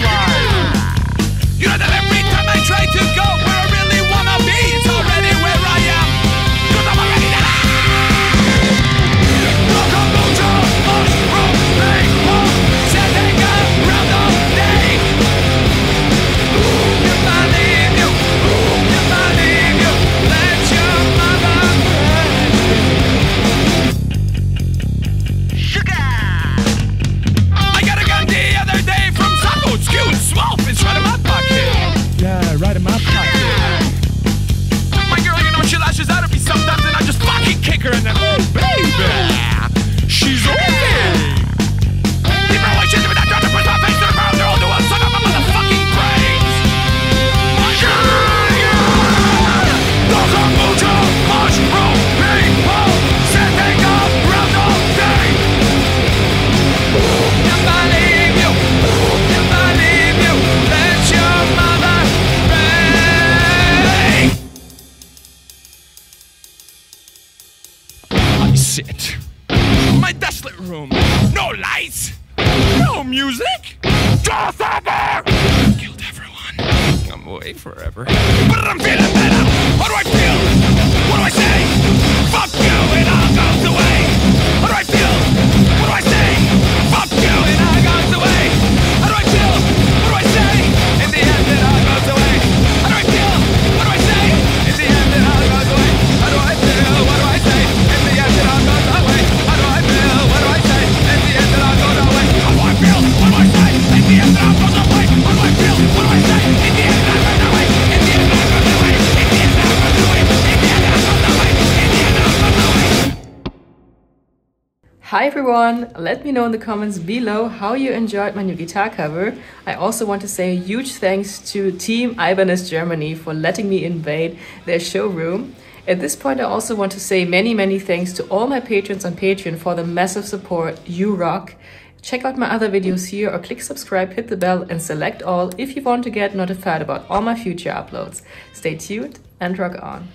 fly. You know that every time I try to go. Sit. My desolate room. No lights. No music. Just ever. Killed everyone. I'm away forever. But I'm feeling Hi everyone! Let me know in the comments below how you enjoyed my new guitar cover. I also want to say a huge thanks to Team Ibanez Germany for letting me invade their showroom. At this point, I also want to say many, many thanks to all my patrons on Patreon for the massive support. You rock! Check out my other videos here or click subscribe, hit the bell and select all if you want to get notified about all my future uploads. Stay tuned and rock on!